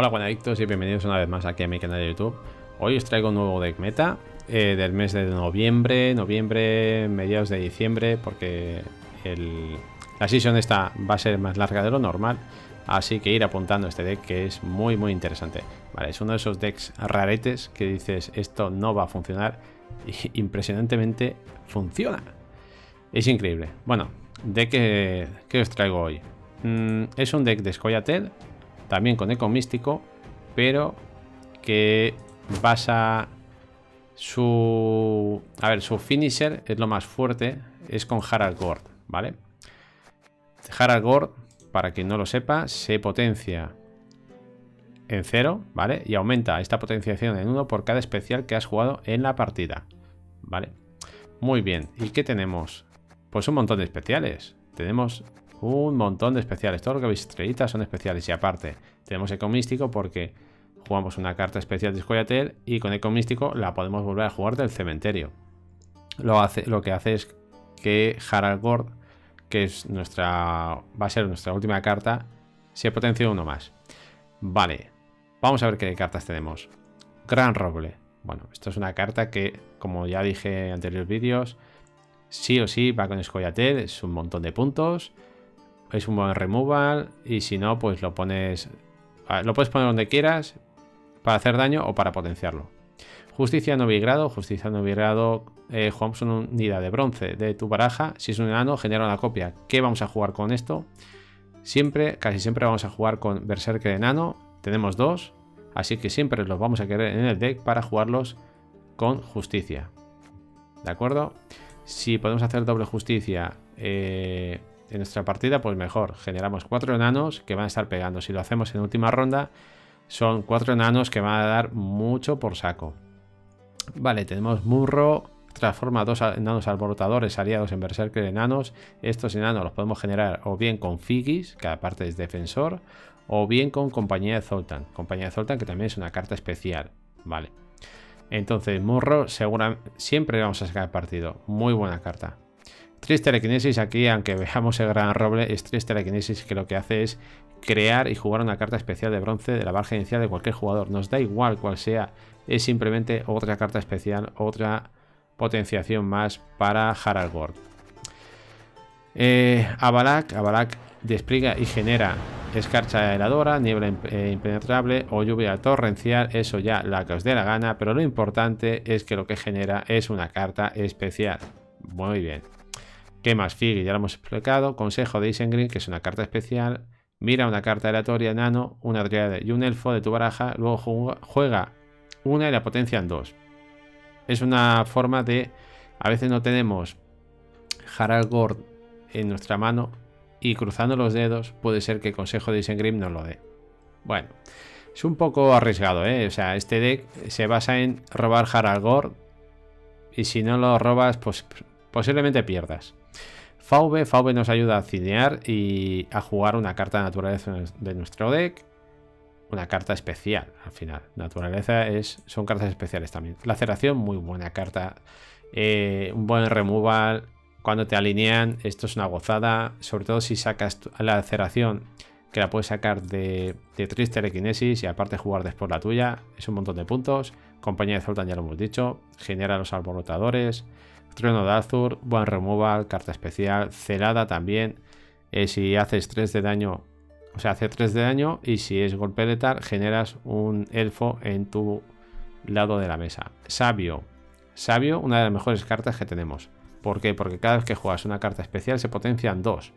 Hola guanadictos y bienvenidos una vez más aquí a mi canal de YouTube. Hoy os traigo un nuevo deck meta eh, del mes de noviembre, noviembre, mediados de diciembre, porque la sesión esta va a ser más larga de lo normal. Así que ir apuntando este deck que es muy muy interesante. Es uno de esos decks raretes que dices esto no va a funcionar y impresionantemente funciona. Es increíble. Bueno, deck que, que os traigo hoy. Mm, es un deck de Scoia'tael también con eco místico, pero que basa su... A ver, su finisher es lo más fuerte, es con Harald Gord, ¿vale? Harald Gord, para quien no lo sepa, se potencia en cero, ¿vale? Y aumenta esta potenciación en uno por cada especial que has jugado en la partida, ¿vale? Muy bien, ¿y qué tenemos? Pues un montón de especiales. Tenemos un montón de especiales. Todo lo que veis estrellitas son especiales. Y aparte, tenemos Eco Místico porque jugamos una carta especial de Scoia'tael y con Eco Místico la podemos volver a jugar del cementerio. Lo, hace, lo que hace es que Harald Gord, que es nuestra, va a ser nuestra última carta, se potencia uno más. Vale, vamos a ver qué cartas tenemos. Gran Roble. Bueno, esto es una carta que, como ya dije en anteriores vídeos, sí o sí va con Scoia'tael, es un montón de puntos es un buen removal y si no, pues lo pones... Lo puedes poner donde quieras para hacer daño o para potenciarlo. Justicia novigrado. Justicia novigrado. Eh, jugamos una unidad de bronce de tu baraja. Si es un enano, genera una copia. ¿Qué vamos a jugar con esto? Siempre, casi siempre vamos a jugar con Berserker enano. Tenemos dos. Así que siempre los vamos a querer en el deck para jugarlos con justicia. ¿De acuerdo? Si podemos hacer doble justicia eh, en nuestra partida, pues mejor. Generamos cuatro enanos que van a estar pegando. Si lo hacemos en última ronda, son cuatro enanos que van a dar mucho por saco. Vale, tenemos Murro. Transforma dos enanos alborotadores aliados en Berserker enanos. Estos enanos los podemos generar o bien con Figis, que aparte es defensor, o bien con Compañía de Zoltan. Compañía de Zoltan que también es una carta especial. Vale. Entonces, Murro, seguramente siempre vamos a sacar partido. Muy buena carta. Tres telequinesis aquí, aunque veamos el gran roble, es tres telequinesis que lo que hace es crear y jugar una carta especial de bronce de la barra inicial de cualquier jugador. Nos da igual cual sea, es simplemente otra carta especial, otra potenciación más para Harald. Eh, Avalak, Avalak despliega y genera escarcha heladora, niebla eh, impenetrable o lluvia torrencial, eso ya la que os dé la gana, pero lo importante es que lo que genera es una carta especial. Muy bien. ¿Qué más? Figgy, ya lo hemos explicado. Consejo de Isengrim, que es una carta especial. Mira una carta aleatoria, nano, una triade y un elfo de tu baraja. Luego juega una y la potencia en dos. Es una forma de... A veces no tenemos Harald Gord en nuestra mano y cruzando los dedos puede ser que el consejo de Isengrim no lo dé. Bueno, es un poco arriesgado, ¿eh? O sea, este deck se basa en robar Harald Gord y si no lo robas, pues posiblemente pierdas. VV, VV nos ayuda a cinear y a jugar una carta de naturaleza de nuestro deck. Una carta especial, al final. Naturaleza es, son cartas especiales también. La Laceración, muy buena carta. Eh, un buen removal. Cuando te alinean, esto es una gozada. Sobre todo si sacas la laceración, que la puedes sacar de, de Triste Telekinesis y aparte jugar después la tuya. Es un montón de puntos. Compañía de Zoltan, ya lo hemos dicho. Genera los alborotadores. Trueno de Azur, buen removal, carta especial, celada también. Eh, si haces 3 de daño, o sea, hace 3 de daño y si es golpe letal, generas un elfo en tu lado de la mesa. Sabio. Sabio, una de las mejores cartas que tenemos. ¿Por qué? Porque cada vez que juegas una carta especial se potencian dos.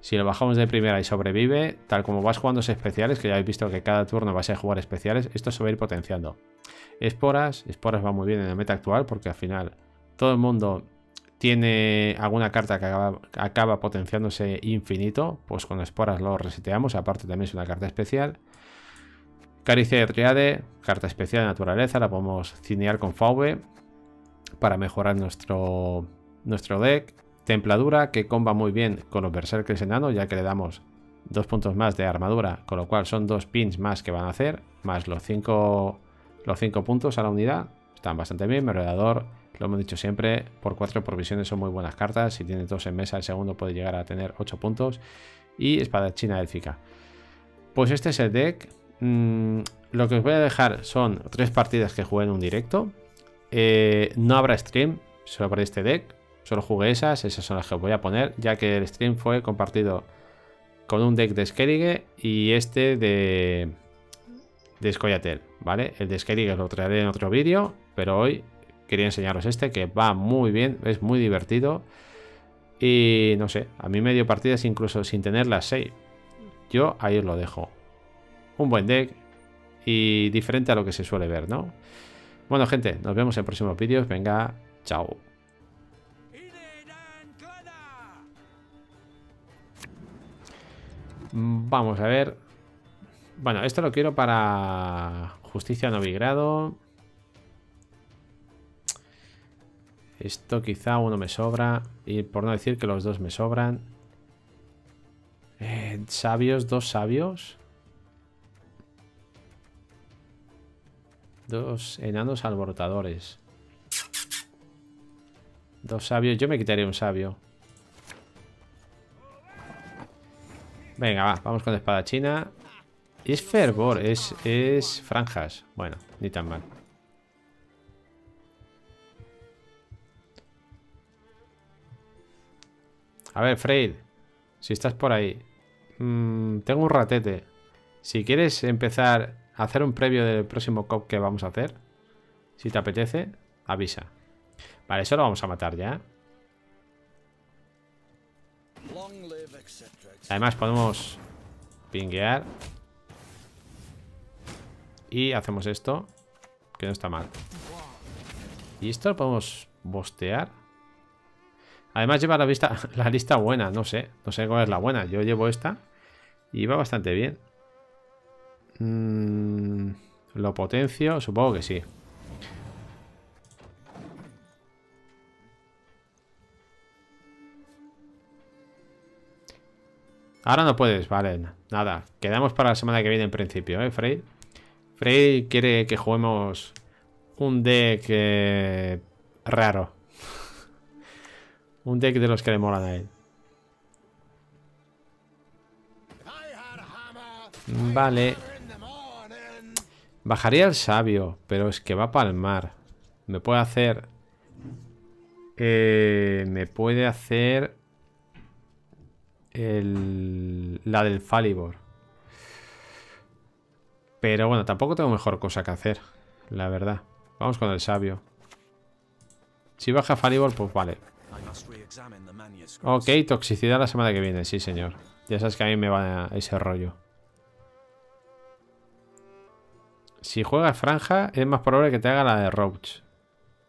Si lo bajamos de primera y sobrevive, tal como vas jugando especiales, que ya habéis visto que cada turno vas a jugar especiales, esto se va a ir potenciando. Esporas, esporas va muy bien en la meta actual porque al final todo el mundo tiene alguna carta que acaba, potenciándose infinito, pues con esporas lo reseteamos, aparte también es una carta especial. Caricia de Triade, carta especial de naturaleza, la podemos cinear con VV para mejorar nuestro, nuestro deck. Templadura, que comba muy bien con los Berserkers enanos, ya que le damos dos puntos más de armadura, con lo cual son dos pins más que van a hacer, más los cinco, los cinco puntos a la unidad. Están bastante bien, merodeador, lo hemos dicho siempre, por 4 provisiones son muy buenas cartas. Si tiene dos en mesa, el segundo puede llegar a tener 8 puntos. Y espada china élfica. Pues este es el deck. mm, lo que os voy a dejar son tres partidas que jugué en un directo. Eh, no habrá stream sobre este deck. Solo jugué esas, esas son las que os voy a poner, ya que el stream fue compartido con un deck de Skellige y este de, de Skoyatel, ¿vale? El de Skellige lo traeré en otro vídeo, pero hoy quería enseñaros este que va muy bien, es muy divertido. Y no sé, a mí me dio partidas incluso sin tener las 6. Yo ahí os lo dejo. Un buen deck y diferente a lo que se suele ver, ¿no? Bueno, gente, nos vemos en próximos vídeos. Venga, chao. Vamos a ver. Bueno, esto lo quiero para justicia novigrado. Esto quizá uno me sobra. Y por no decir que los dos me sobran. Eh, sabios, dos sabios. Dos enanos alborotadores. Dos sabios. Yo me quitaría un sabio. Venga, va. Vamos con espada china. Es fervor. Es, es franjas. Bueno, ni tan mal. A ver, Freyd. Si estás por ahí. Mm, tengo un ratete. Si quieres empezar a hacer un previo del próximo cop que vamos a hacer. Si te apetece, avisa. Vale, eso lo vamos a matar ya. Además podemos pinguear. Y hacemos esto. Que no está mal. Y esto lo podemos bostear. Además lleva la, vista, la lista buena, no sé. No sé cuál es la buena. Yo llevo esta y va bastante bien. Mm, lo potencio, supongo que sí. Ahora no puedes, vale, nada. Quedamos para la semana que viene en principio, ¿eh, Frey? Frey quiere que juguemos un deck eh, raro. Un deck de los que le molan a él. Vale. Bajaría el sabio, pero es que va a palmar. Me puede hacer... Eh, me puede hacer... El, la del Falibor. Pero bueno, tampoco tengo mejor cosa que hacer. La verdad. Vamos con el sabio. Si baja Falibor, pues vale. Ok, toxicidad la semana que viene, sí señor. Ya sabes que a mí me va ese rollo. Si juegas franja, es más probable que te haga la de Roach.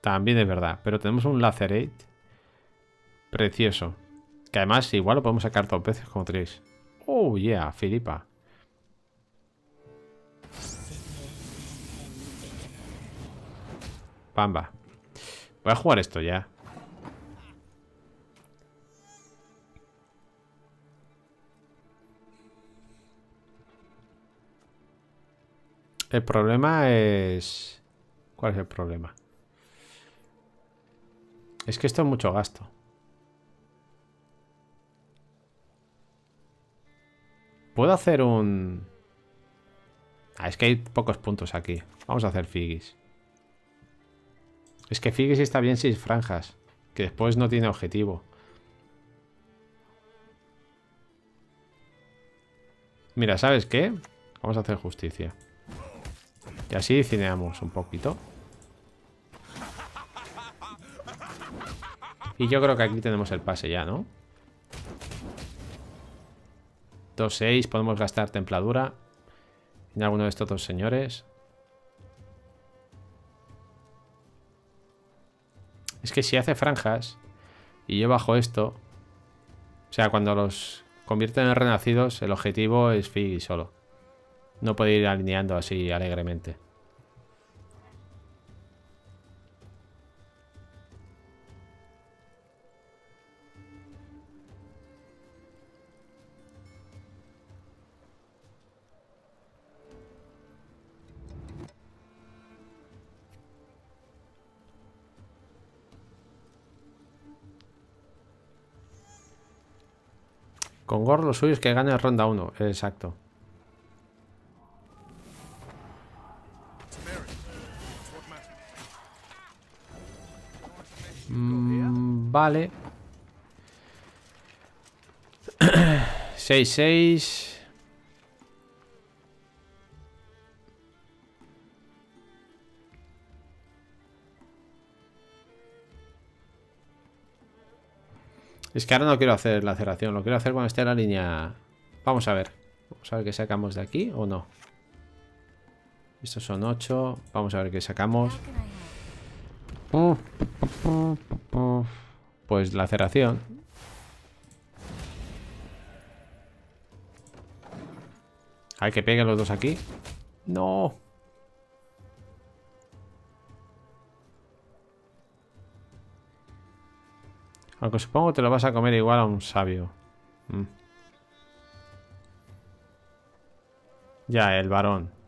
También es verdad. Pero tenemos un Lacerate. Precioso. Que además igual lo podemos sacar dos veces como tres. Oh, yeah, Filipa. Pamba. Voy a jugar esto ya. El problema es... ¿Cuál es el problema? Es que esto es mucho gasto. Puedo hacer un... Ah, es que hay pocos puntos aquí. Vamos a hacer Figis. Es que Figis está bien seis franjas. Que después no tiene objetivo. Mira, ¿sabes qué? Vamos a hacer justicia. Y así cineamos un poquito. Y yo creo que aquí tenemos el pase ya, ¿no? 2-6, podemos gastar templadura en alguno de estos dos señores. Es que si hace franjas y yo bajo esto, o sea, cuando los convierten en renacidos, el objetivo es Fig solo. No puede ir alineando así alegremente. Con Gord lo suyo es que gane ronda 1. Exacto. Vale. 6, 6. Es que ahora no quiero hacer la cerración, lo quiero hacer cuando esté la línea... Vamos a ver. Vamos a ver qué sacamos de aquí o no. Estos son 8. Vamos a ver qué sacamos. Pues la cerración. Hay que peguen los dos aquí. No. Aunque supongo que te lo vas a comer igual a un sabio. Mm. Ya, el varón.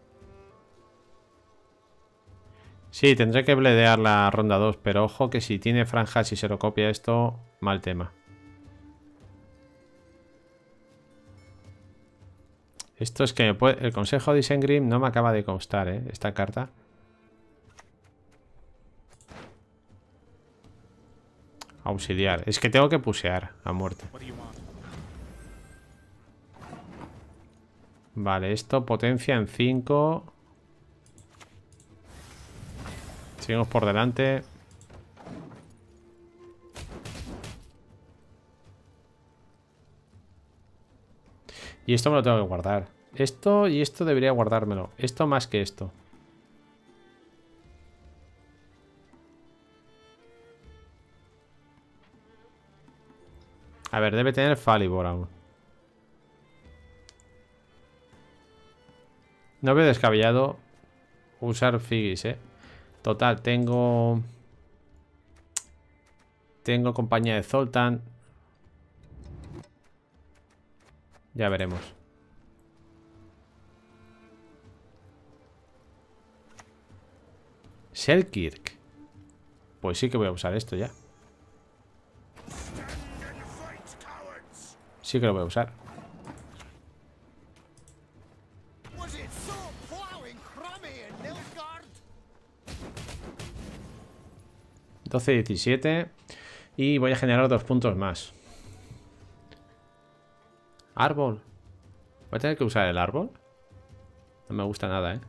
Sí, tendré que bledear la ronda 2, pero ojo que si tiene franjas y se lo copia esto, mal tema. Esto es que el consejo de Isengrim no me acaba de constar, ¿eh? Esta carta. Auxiliar. Es que tengo que pusear a muerte. Vale, esto potencia en 5. Seguimos por delante. Y esto me lo tengo que guardar. Esto y esto debería guardármelo. Esto más que esto. A ver, debe tener Falibor aún. No veo descabellado usar Figis, eh. Total, tengo... Tengo compañía de Zoltan. Ya veremos. Selkirk. Pues sí que voy a usar esto ya. Sí que lo voy a usar. 12, 17. Y voy a generar dos puntos más. Árbol. Voy a tener que usar el árbol. No me gusta nada, ¿eh?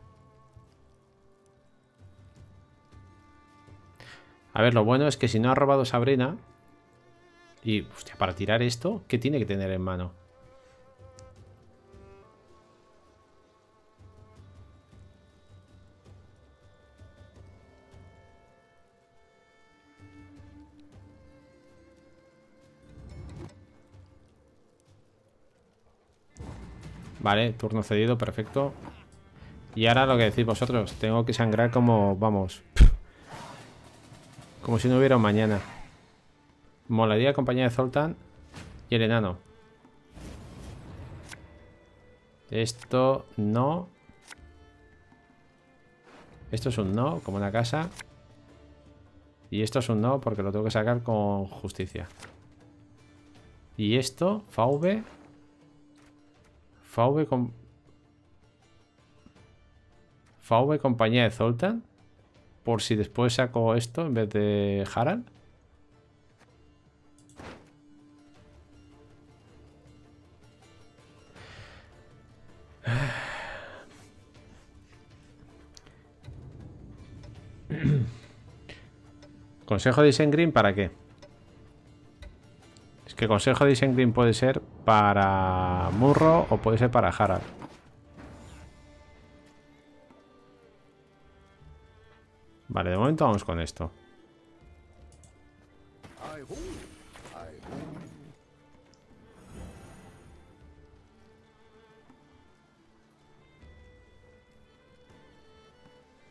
A ver, lo bueno es que si no ha robado Sabrina... Y, hostia, para tirar esto, ¿qué tiene que tener en mano? Vale, turno cedido, perfecto. Y ahora lo que decís vosotros, tengo que sangrar como, vamos, como si no hubiera un mañana. Molaría compañía de Zoltan y el enano. Esto no. Esto es un no, como una casa. Y esto es un no porque lo tengo que sacar con justicia. Y esto, VV. VV con... VV compañía de Zoltan. Por si después saco esto en vez de Harald. Consejo de Isengrim, ¿para qué? Es que consejo de Isengrim puede ser para Murro o puede ser para Harald. Vale, de momento vamos con esto.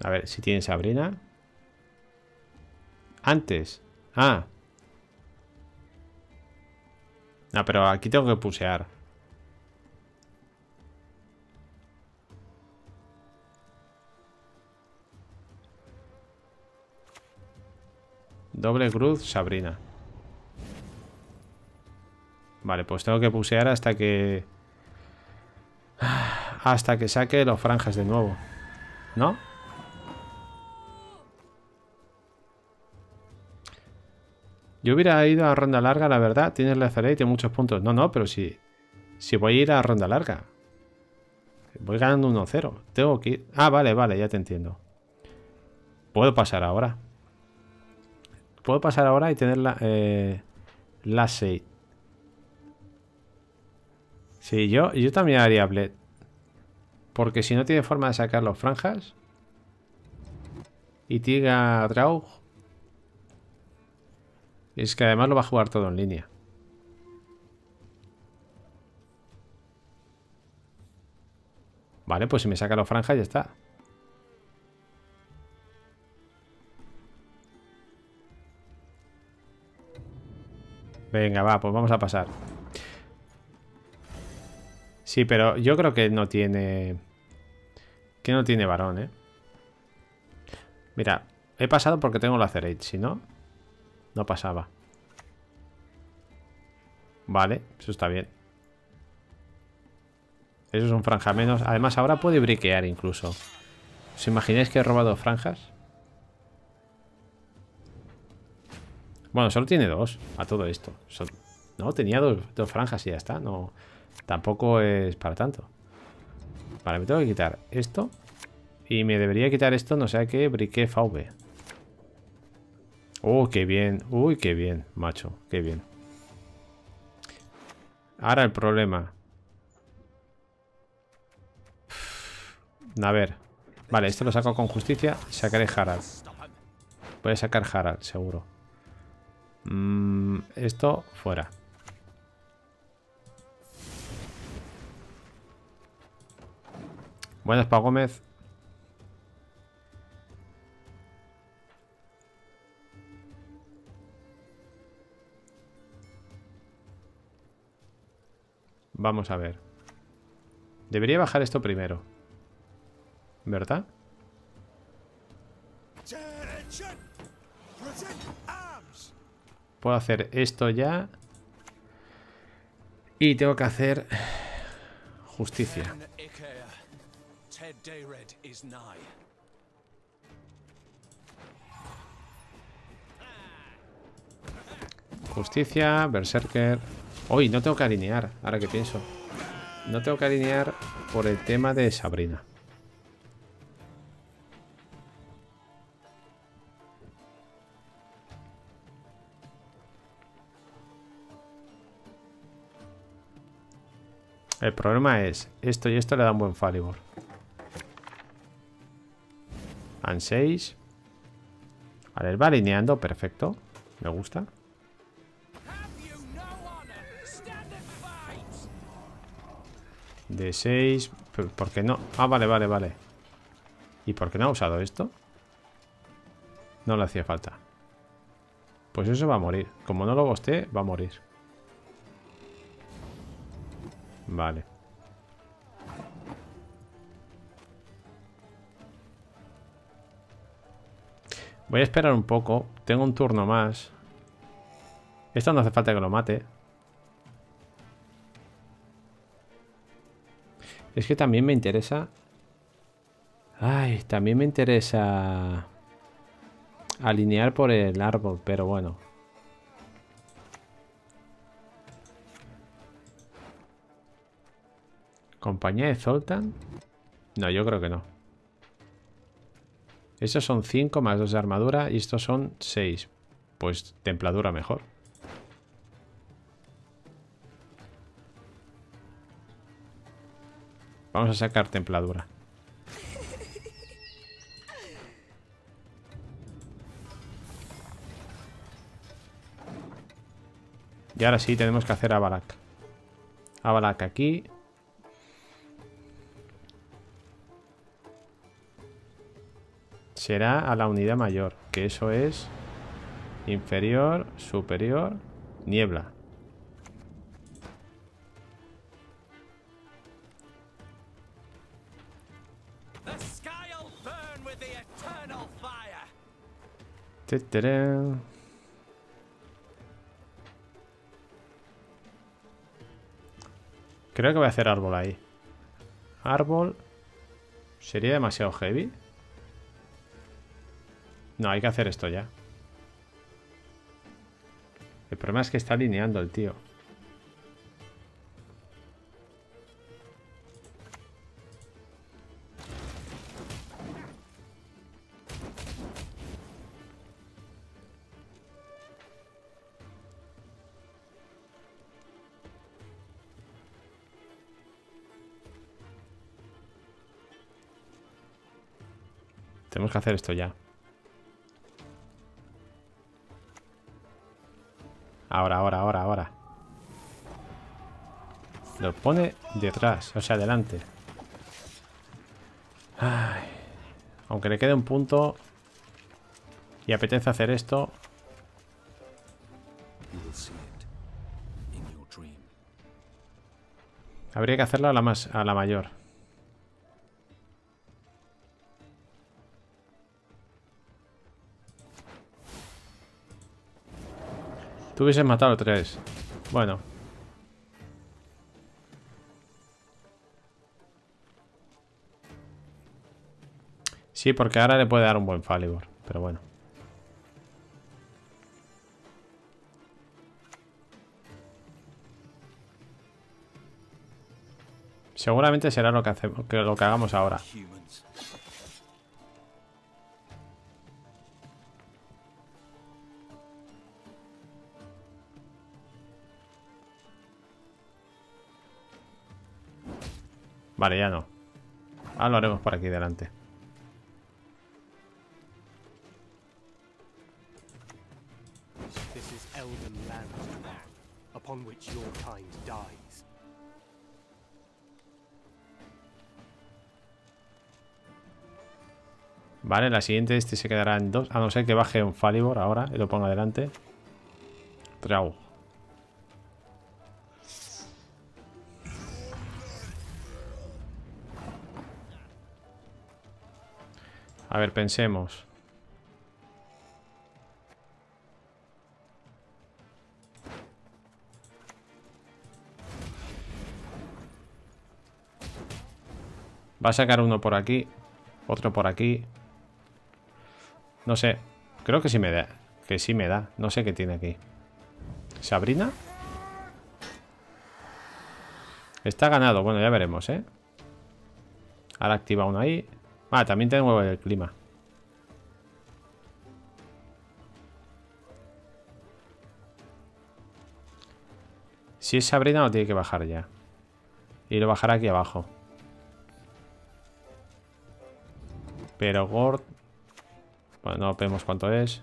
A ver, si tiene Sabrina. Antes. Ah. No, pero aquí tengo que pusear. Doble cruz, Sabrina. Vale, pues tengo que pusear hasta que... Hasta que saque los franjas de nuevo. ¿No? Yo hubiera ido a ronda larga, la verdad. Tienes la y tiene muchos puntos. No, no, pero si, si voy a ir a ronda larga. Voy ganando 1-0. Tengo que ir... Ah, vale, vale, ya te entiendo. Puedo pasar ahora. Puedo pasar ahora y tener la, eh, la 6. Sí, yo, yo también haría Bled. Porque si no tiene forma de sacar los franjas. Y Tiga Draug. Es que además lo va a jugar todo en línea. Vale, pues si me saca los franjas ya está. Venga, va, pues vamos a pasar. Sí, pero yo creo que no tiene... Que no tiene varón, ¿eh? Mira, he pasado porque tengo la Cerate, si no, no pasaba. Vale, eso está bien. Eso es un franja menos. Además, ahora puede briquear incluso. ¿Os imagináis que he robado franjas? Bueno, solo tiene dos a todo esto. No, tenía dos, franjas y ya está. No, Tampoco es para tanto. Vale, me tengo que quitar esto. Y me debería quitar esto, no sé qué, briqué VV. Oh, qué bien. Uy, qué bien, macho. Qué bien. Ahora el problema. A ver. Vale, esto lo saco con justicia. Sacaré Harald. Voy a sacar Harald, seguro. Mm, esto fuera. Buenas para Gómez. Vamos a ver. Debería bajar esto primero. ¿Verdad? Puedo hacer esto ya. Y tengo que hacer justicia. Justicia, Berserker. Hoy no tengo que alinear, ahora que pienso. No tengo que alinear por el tema de Sabrina. El problema es, esto y esto le dan buen Falibor. And 6. Vale, va alineando, perfecto. Me gusta. De 6. ¿Por qué no? Ah, vale, vale, vale. ¿Y por qué no ha usado esto? No le hacía falta. Pues eso va a morir. Como no lo goste, va a morir. Vale. Voy a esperar un poco. Tengo un turno más. Esto no hace falta que lo mate. Es que también me interesa... Ay, también me interesa... Alinear por el árbol, pero bueno. ¿Compañía de Zoltan? No, yo creo que no. Estos son 5 más 2 de armadura y estos son 6. Pues templadura mejor. Vamos a sacar templadura. Y ahora sí tenemos que hacer a Balak. A Balak aquí. será a la unidad mayor, que eso es inferior, superior, niebla. Creo que voy a hacer árbol ahí. Árbol. ¿Sería demasiado heavy? No, hay que hacer esto ya. El problema es que está alineando el tío. Que hacer esto ya. Ahora, ahora, ahora, ahora. Lo pone detrás, o sea, adelante. Ay. Aunque le quede un punto y apetece hacer esto. Habría que hacerlo a la, más, a la mayor. Tú hubieses matado tres. Bueno. Sí, porque ahora le puede dar un buen Falibor. Pero bueno. Seguramente será lo que, hacemos, lo que hagamos ahora. Vale, ya no. Ahora lo haremos por aquí delante. Vale, la siguiente este se quedará en dos. A no ser que baje un Falibor ahora y lo ponga adelante. Trau. Ver, pensemos. Va a sacar uno por aquí. Otro por aquí. No sé. Creo que sí me da. Que sí me da. No sé qué tiene aquí. ¿Sabrina? Está ganado. Bueno, ya veremos, ¿eh? Ahora activa uno ahí. Ah, también tengo el clima. Si es Sabrina lo tiene que bajar ya. Y lo bajará aquí abajo. Pero Gord... Bueno, no vemos cuánto es.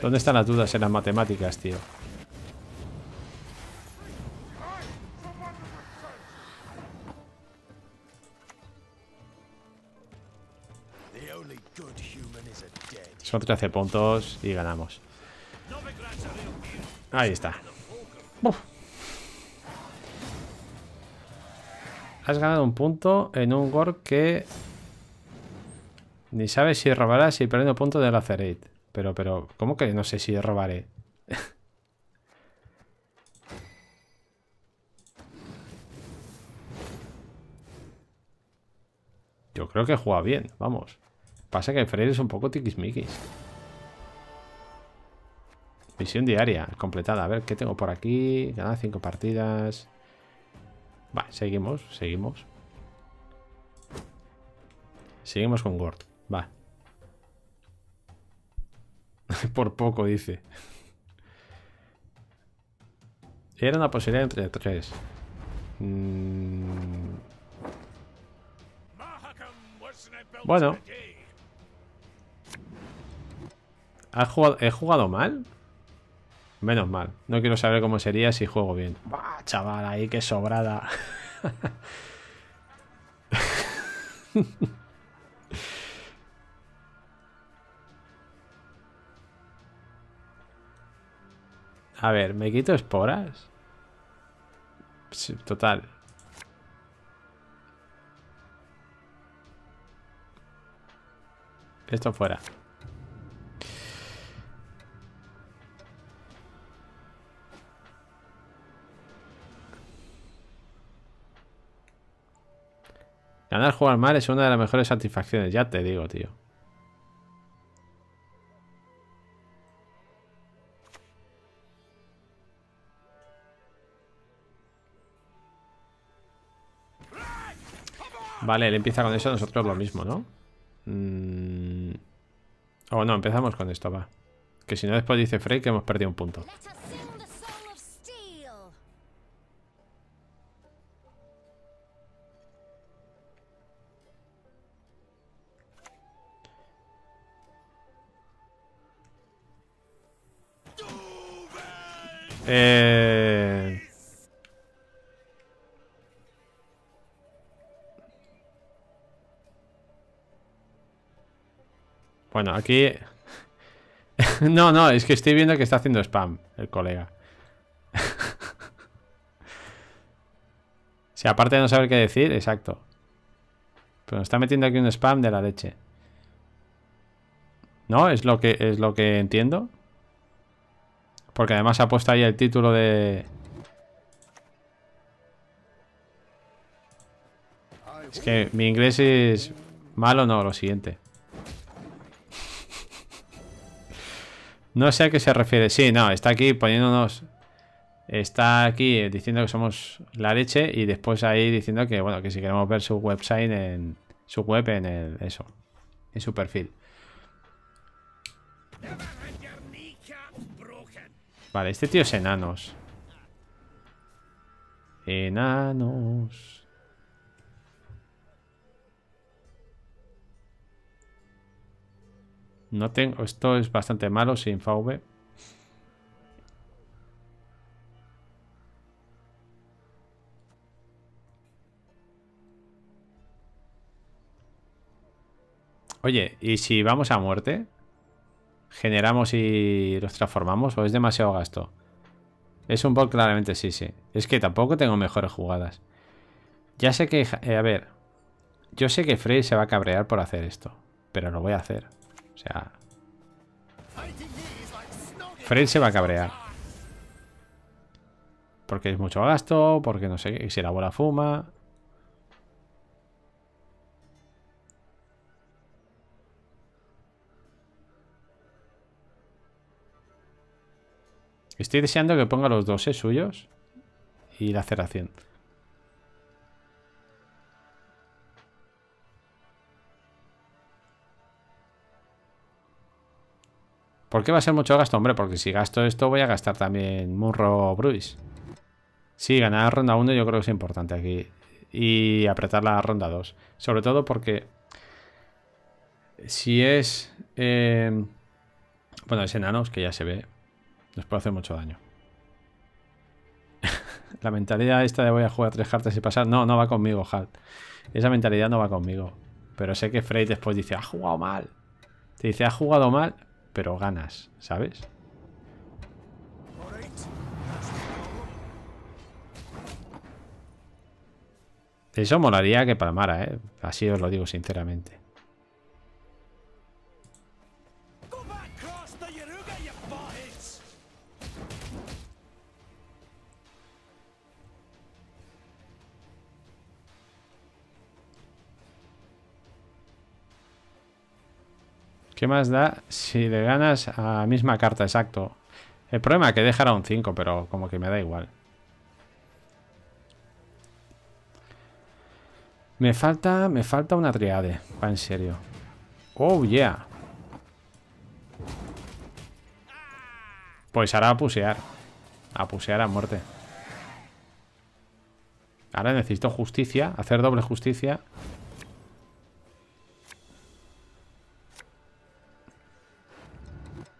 ¿Dónde están las dudas en las matemáticas, tío? Son 13 puntos y ganamos. Ahí está. Has ganado un punto en un Gor que... Ni sabes si robarás si perdiendo punto de la Cerate. Pero, pero, ¿cómo que no sé si robaré? Yo creo que juega bien, vamos. Pasa que Freire es un poco tiquismiquis. Misión diaria, completada. A ver, ¿qué tengo por aquí? Ganar cinco partidas. Va, seguimos, seguimos. Seguimos con Gord. Va. por poco, dice. Era una posibilidad entre tres. Mm. Bueno, ¿He jugado mal? Menos mal. No quiero saber cómo sería si juego bien. Bah, chaval, ahí qué sobrada. A ver, ¿me quito esporas? total. Esto fuera. Ganar jugar mal es una de las mejores satisfacciones, ya te digo, tío. Vale, él empieza con eso, nosotros lo mismo, ¿no? Mm... O no, empezamos con esto, va. Que si no después dice Frey que hemos perdido un punto. Eh... Bueno, aquí... no, no, es que estoy viendo que está haciendo spam el colega. si aparte de no saber qué decir, exacto. Pero está metiendo aquí un spam de la leche. ¿No? Es lo que, es lo que entiendo. Porque además ha puesto ahí el título de... Es que mi inglés es malo, no, lo siguiente. No sé a qué se refiere. Sí, no, está aquí poniéndonos... Está aquí diciendo que somos la leche y después ahí diciendo que, bueno, que si queremos ver su website en... Su web en el... Eso. En su perfil. Vale, este tío es enanos. Enanos. No tengo... Esto es bastante malo sin VV. Oye, ¿y si vamos a muerte? ¿Generamos y los transformamos o es demasiado gasto? Es un bot claramente sí, sí. Es que tampoco tengo mejores jugadas. Ya sé que... Eh, a ver. Yo sé que Frey se va a cabrear por hacer esto. Pero lo voy a hacer. O sea... Fred se va a cabrear. Porque es mucho gasto, porque no sé, si la bola fuma... Estoy deseando que ponga los dos, ¿eh? Suyos. Y la cerración. ¿Por qué va a ser mucho gasto? Hombre, porque si gasto esto voy a gastar también Murro Bruce. Sí, ganar ronda 1 yo creo que es importante aquí. Y apretar la ronda 2. Sobre todo porque... Si es... Eh, bueno, es enanos, que ya se ve. Nos puede hacer mucho daño. la mentalidad esta de voy a jugar tres cartas y pasar... No, no va conmigo, Hal. Esa mentalidad no va conmigo. Pero sé que Frey después dice, ha jugado mal. Te dice, ha jugado mal, pero ganas, ¿sabes? Eso molaría que palmara, ¿eh? Así os lo digo sinceramente. ¿Qué más da si le ganas a misma carta? Exacto. El problema es que dejará un 5, pero como que me da igual. Me falta, me falta una triade. Va en serio. Oh, yeah. Pues ahora a pusear. A pusear a muerte. Ahora necesito justicia. Hacer doble justicia.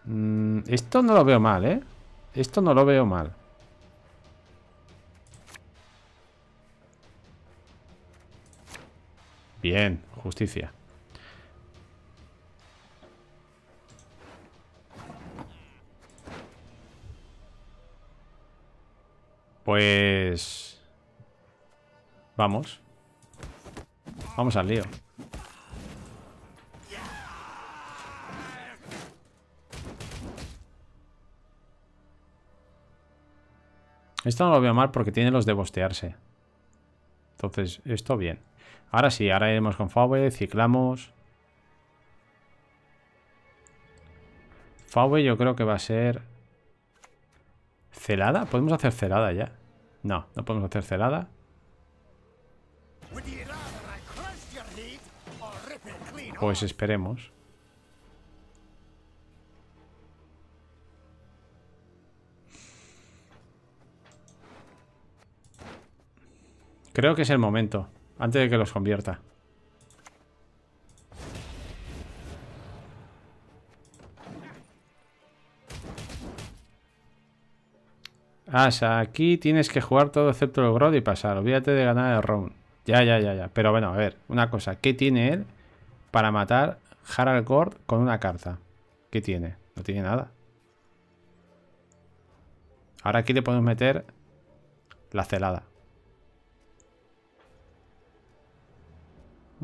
Mm, esto no lo veo mal, ¿eh? Esto no lo veo mal. Bien, justicia. Pues... Vamos. Vamos al lío. Esto no lo veo mal porque tiene los de bostearse. Entonces, esto bien. Ahora sí, ahora iremos con Fawe, ciclamos. Fawe yo creo que va a ser... ¿Celada? ¿Podemos hacer celada ya? No, no podemos hacer celada. Pues esperemos. Creo que es el momento. Antes de que los convierta. Ah, aquí tienes que jugar todo excepto el Grod y pasar. Olvídate de ganar el round. Ya, ya, ya, ya. Pero bueno, a ver, una cosa. ¿Qué tiene él para matar Harald Gord con una carta? ¿Qué tiene? No tiene nada. Ahora aquí le podemos meter la celada.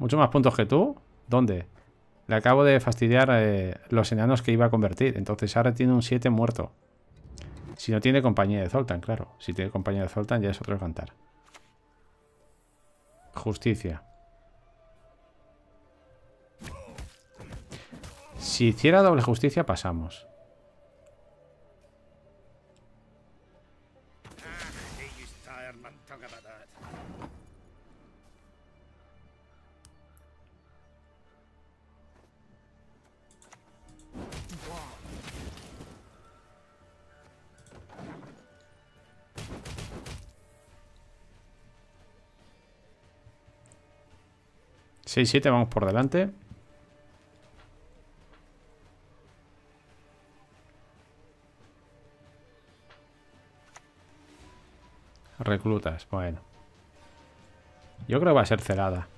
Mucho más puntos que tú. ¿Dónde? Le acabo de fastidiar eh, los enanos que iba a convertir. Entonces ahora tiene un 7 muerto. Si no tiene compañía de Zoltan, claro. Si tiene compañía de Zoltan ya es otro cantar. Justicia. Si hiciera doble justicia, pasamos. Seis, siete, vamos por delante. Reclutas, bueno. Yo creo que va a ser cerada.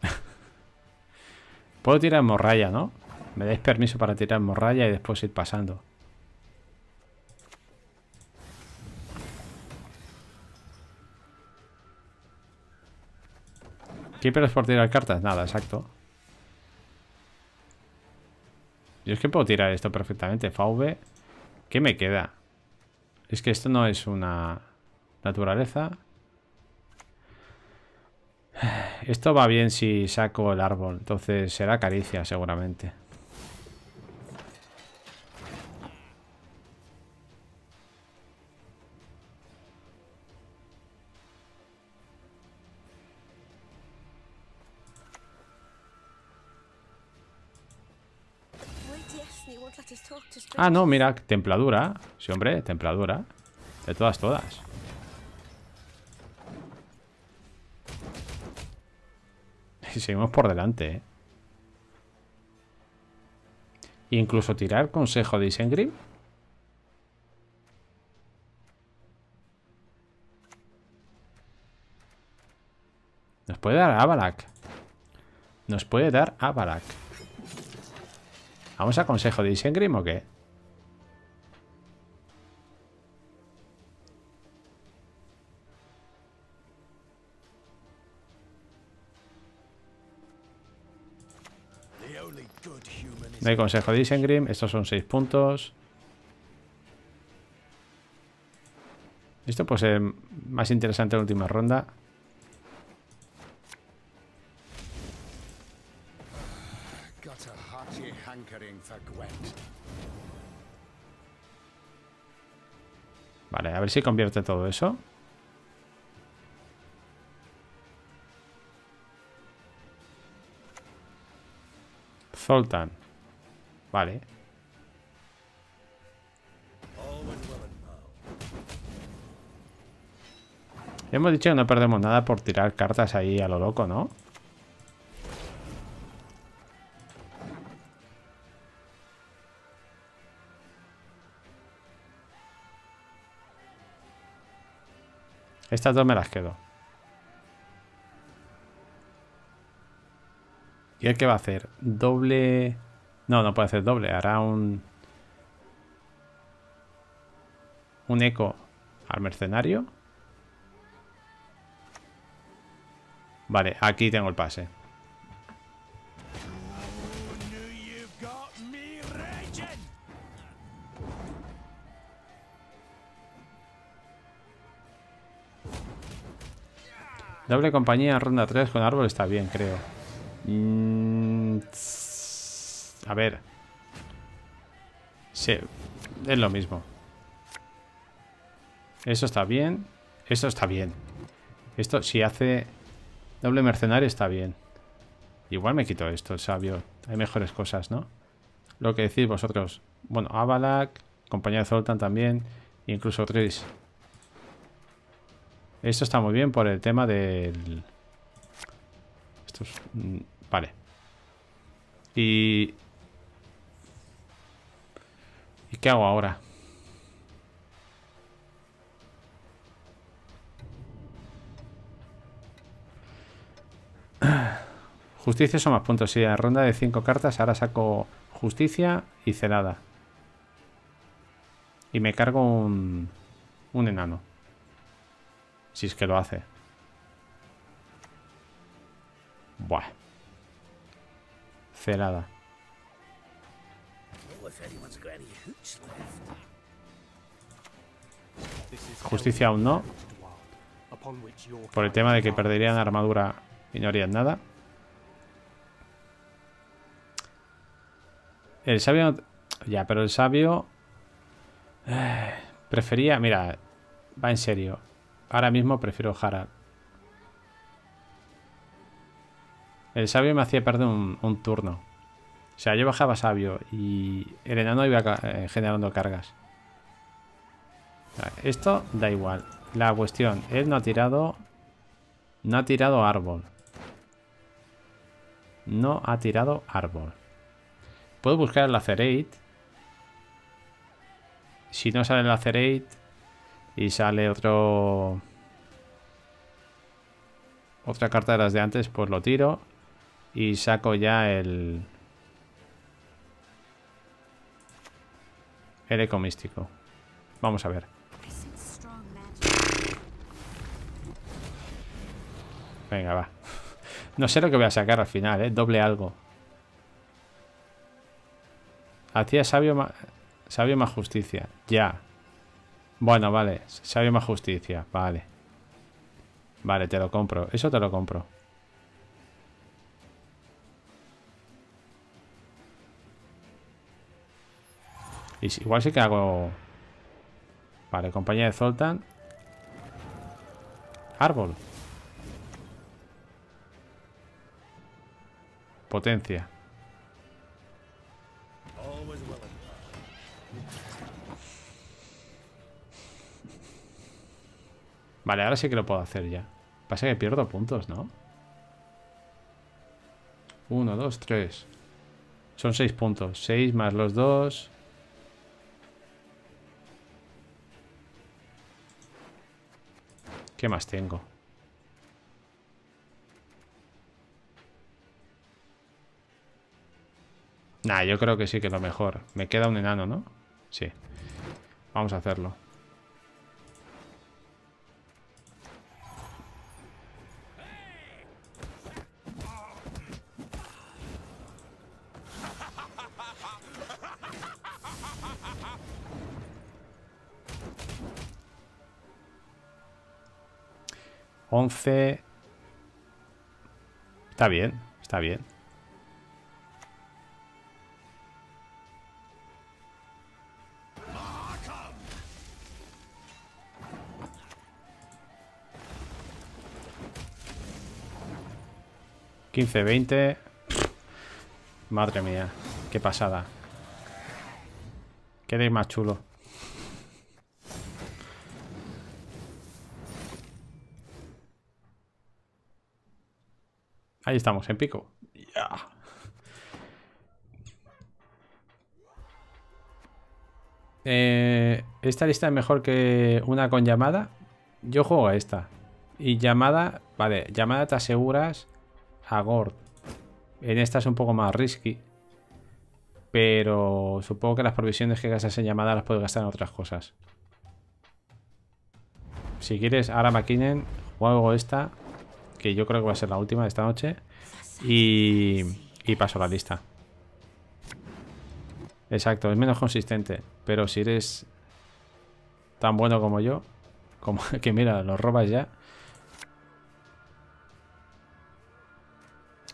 Puedo tirar morralla, ¿no? Me dais permiso para tirar morralla y después ir pasando. ¿Qué pierdes por tirar cartas? Nada, exacto. Yo es que puedo tirar esto perfectamente. VV. ¿Qué me queda? Es que esto no es una naturaleza. Esto va bien si saco el árbol. Entonces será caricia seguramente. Ah, no, mira, templadura. Sí, hombre, templadura. De todas, todas. Y seguimos por delante, ¿eh? Incluso tirar consejo de Isengrim. Nos puede dar Avalak. Nos puede dar Avalak. ¿Vamos a consejo de Isengrim o qué? No hay consejo de Isengrim. Estos son 6 puntos. Esto puede ser más interesante en la última ronda. Vale, a ver si convierte todo eso. Zoltan. Vale. Hemos dicho que no perdemos nada por tirar cartas ahí a lo loco, ¿no? Estas dos me las quedo. ¿Y el qué va a hacer? Doble... No, no puede hacer doble. Hará un... Un eco al mercenario. Vale, aquí tengo el pase. Doble compañía, ronda 3 con árbol está bien, creo. Mm, a ver. Sí, es lo mismo. Eso está bien. Esto está bien. Esto, si hace doble mercenario, está bien. Igual me quito esto, el sabio. Hay mejores cosas, ¿no? Lo que decís vosotros. Bueno, Avalak, compañía de Zoltan también. Incluso Tris. Esto está muy bien por el tema del... Esto es... Mm, vale. Y... ¿Y qué hago ahora? Justicia son más puntos. Sí, a ronda de 5 cartas ahora saco justicia y celada. Y me cargo un, un enano. Si es que lo hace. Buah. Celada. Justicia aún no. Por el tema de que perderían armadura y no harían nada. El sabio... Ya, pero el sabio... Eh, prefería... Mira, va en serio. Ahora mismo prefiero Harald. El sabio me hacía perder un, turno. O sea, yo bajaba sabio y el enano iba eh, generando cargas. Esto da igual. La cuestión, él no ha tirado... No ha tirado árbol. No ha tirado árbol. Puedo buscar el Lacerate. Si no sale el Lacerate y sale otro... Otra carta de las de antes, pues lo tiro. Y saco ya el... El eco místico. Vamos a ver. Venga, va. No sé lo que voy a sacar al final, ¿eh? Doble algo. Hacía sabio más, sabio más justicia. Ya. Bueno, vale. Sabio más justicia. Vale. Vale, te lo compro. Eso te lo compro. Igual sí que hago... Vale, compañía de Zoltan. Árbol. Potencia. Vale, ahora sí que lo puedo hacer ya. Pasa que pierdo puntos, ¿no? Uno, dos, tres. Son seis puntos. Seis más los dos. ¿Qué más tengo? Nah, yo creo que sí que lo mejor. Me queda un enano, ¿no? Sí. Vamos a hacerlo. 11. Está bien, está bien. Quince, veinte. Madre mía, qué pasada. Quedéis más chulo. Ahí estamos, en pico. Eh, ¿Esta lista es mejor que una con llamada? Yo juego a esta. Y llamada, vale, llamada te aseguras a. En esta es un poco más risky. Pero supongo que las provisiones que gastas en llamada las puedes gastar en otras cosas. Si quieres, ahora McKinnon, juego esta que yo creo que va a ser la última de esta noche. Y, y paso la lista. Exacto, es menos consistente. Pero si eres tan bueno como yo, como que mira, lo robas ya.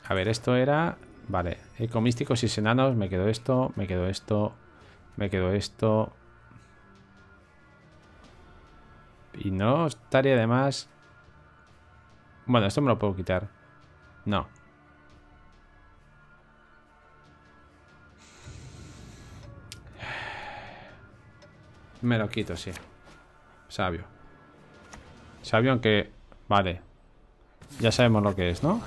A ver, esto era... Vale, ecomísticos y enanos. Me quedo esto, me quedo esto, me quedo esto. Y no estaría de más... Bueno, esto me lo puedo quitar. No. Me lo quito, sí. Sabio. Sabio aunque... Vale. Ya sabemos lo que es, ¿no?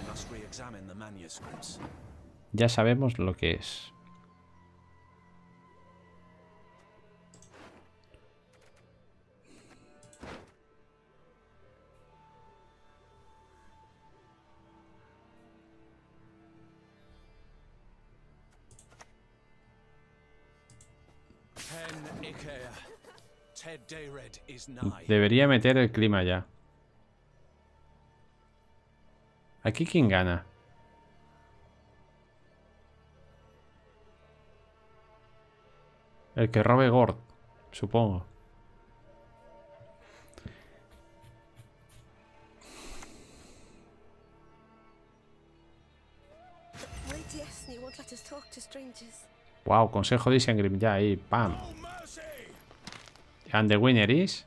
Ya sabemos lo que es. Debería meter el clima ya. ¿Aquí quién gana? El que robe Gord, supongo. Wow, consejo de Isengrim ya ahí, pam. And the winner is...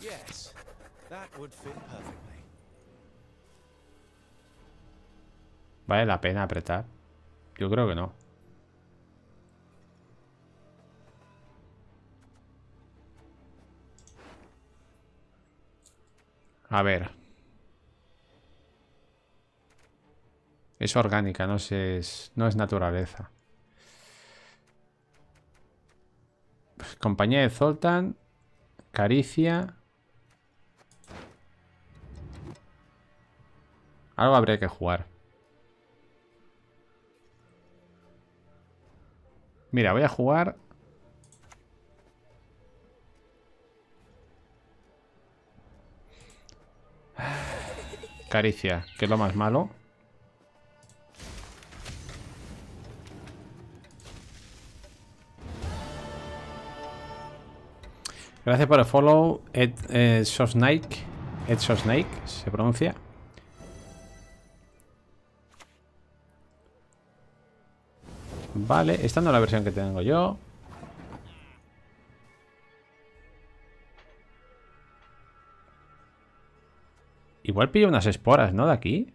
Yes, that would fit ¿Vale la pena apretar? Yo creo que no. A ver. Es orgánica, no es, no es naturaleza. Compañía de Zoltan. Caricia. Algo habría que jugar. Mira, voy a jugar... Caricia, que es lo más malo. Gracias por el follow, Ed eh. Ed Snake, se pronuncia. Vale, esta no es la versión que tengo yo. Igual pillo unas esporas, ¿no? De aquí.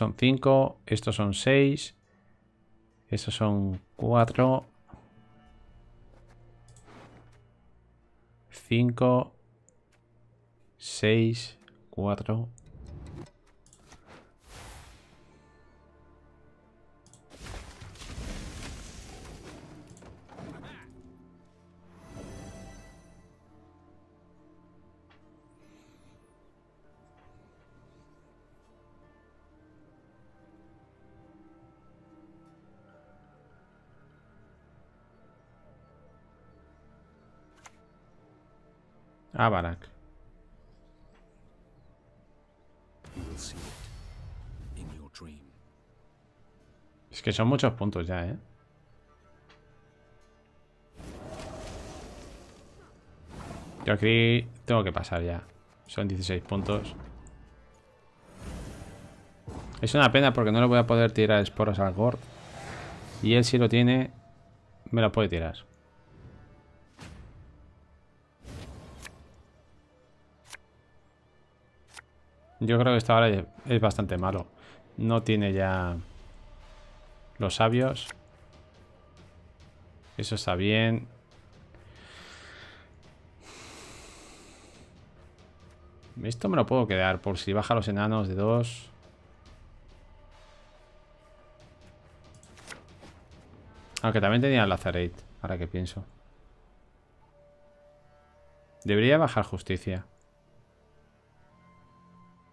son 5, estos son 6, estos son 4, 5, 6, 4, Ah, Es que son muchos puntos ya, ¿eh? Yo aquí tengo que pasar ya. Son 16 puntos. Es una pena porque no le voy a poder tirar esporas al Gord. Y él si lo tiene, me lo puede tirar. Yo creo que esta ahora es bastante malo. No tiene ya los sabios. Eso está bien. Esto me lo puedo quedar por si baja los enanos de dos. Aunque también tenía Lazarate, ahora que pienso. Debería bajar justicia.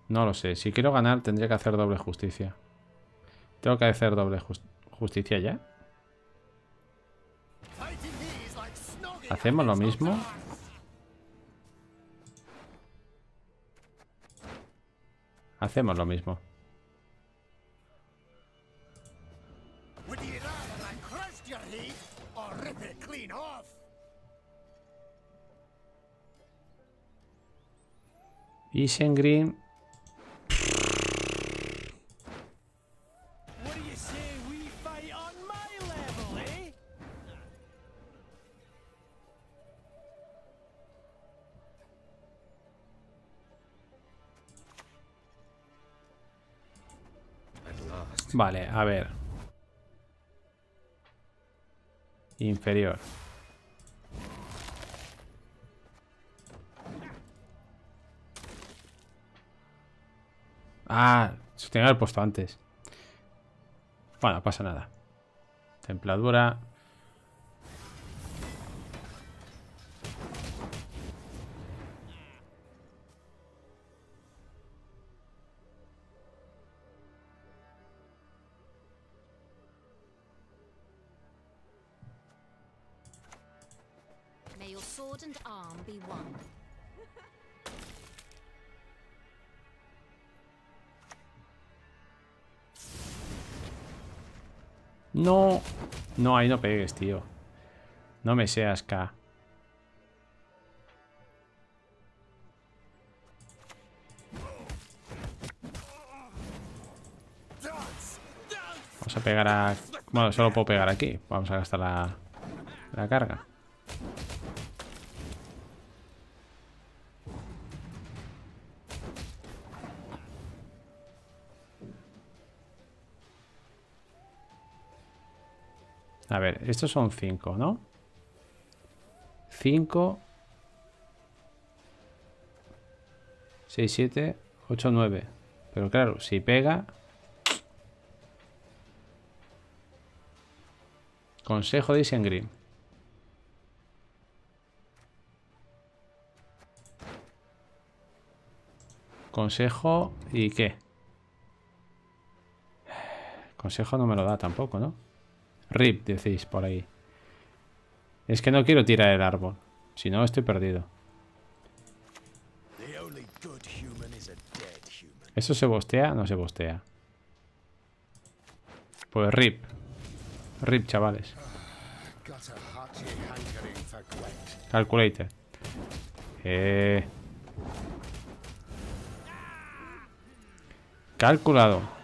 No lo sé. Si quiero ganar, tendría que hacer doble justicia. Tengo que hacer doble justicia ya. ¿Hacemos lo mismo? Hacemos lo mismo. Y Sengrim Vale, a ver. Inferior. Ah, se tenía que puesto antes. Bueno, no pasa nada. Templadura. No. No, ahí no pegues, tío. No me seas K. Vamos a pegar a... Bueno, solo puedo pegar aquí. Vamos a gastar la, la carga. A ver, estos son 5, ¿no? 5 6, 7, 8, 9 Pero claro, si pega Consejo de Isengrim Consejo y qué Consejo no me lo da tampoco, ¿no? Rip, decís por ahí. Es que no quiero tirar el árbol. Si no, estoy perdido. ¿Eso se bostea? No se bostea. Pues rip. Rip, chavales. Calculator. Eh... Calculado.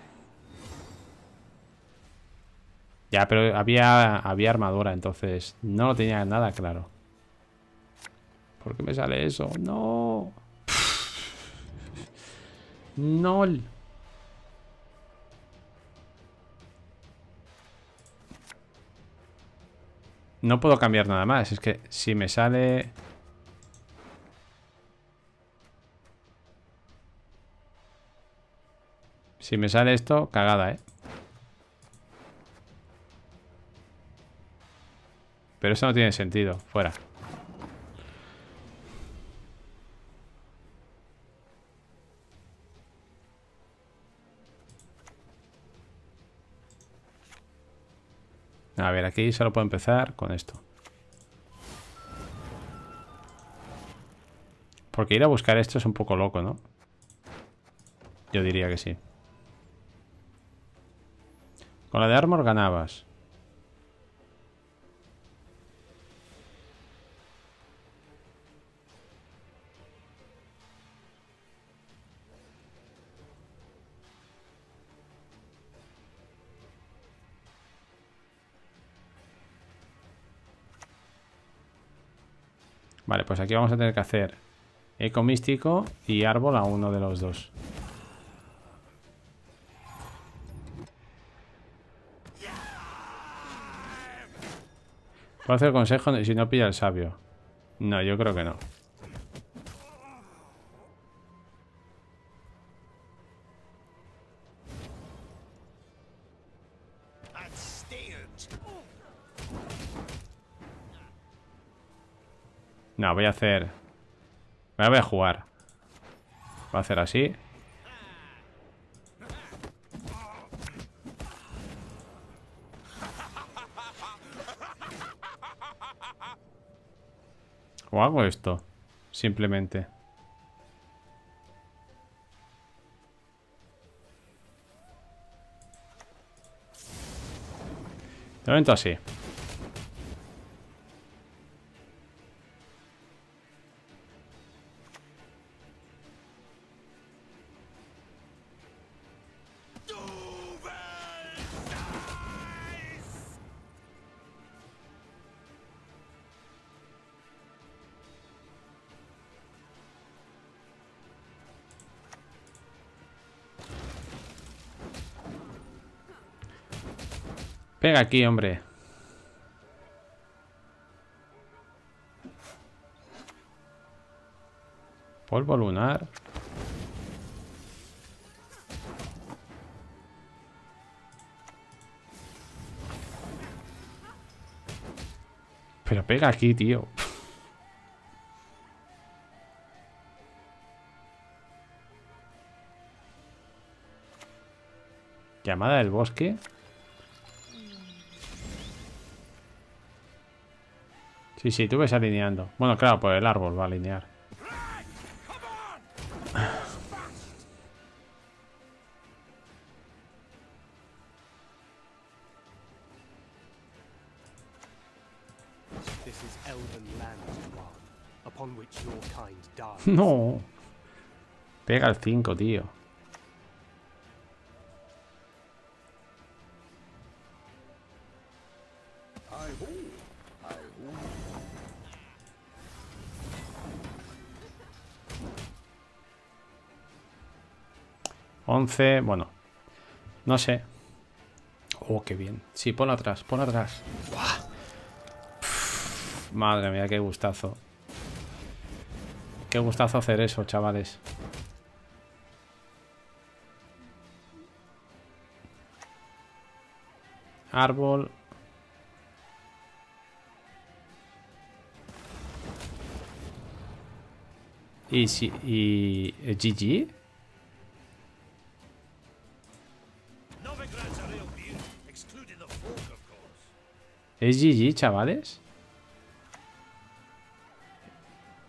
Ya, pero había, había armadura, entonces no lo tenía nada claro. ¿Por qué me sale eso? No. No. No puedo cambiar nada más. Es que si me sale... Si me sale esto, cagada, ¿eh? Pero eso no tiene sentido. Fuera. A ver, aquí solo puedo empezar con esto. Porque ir a buscar esto es un poco loco, ¿no? Yo diría que sí. Con la de armor ganabas. Vale, pues aquí vamos a tener que hacer eco místico y árbol a uno de los dos. Puedo hacer consejo si no pilla el sabio. No, yo creo que no. No, voy a hacer... Me voy a jugar. Voy a hacer así. O hago esto. Simplemente. De momento así. Pega aquí, hombre. Polvo lunar. Pero pega aquí, tío. Llamada del bosque. Sí, sí, tú ves alineando. Bueno, claro, por el árbol va a alinear. No. Pega el 5, tío. 11, bueno. No sé. Oh, qué bien. Sí, ponlo atrás, ponlo atrás. Madre mía, qué gustazo. Qué gustazo hacer eso, chavales. Árbol. Y si. Y. GG. ¿Es GG, chavales?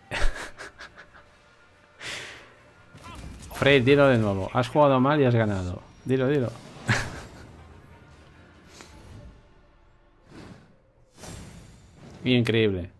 Fred, dilo de nuevo. Has jugado mal y has ganado. Dilo, dilo. Increíble.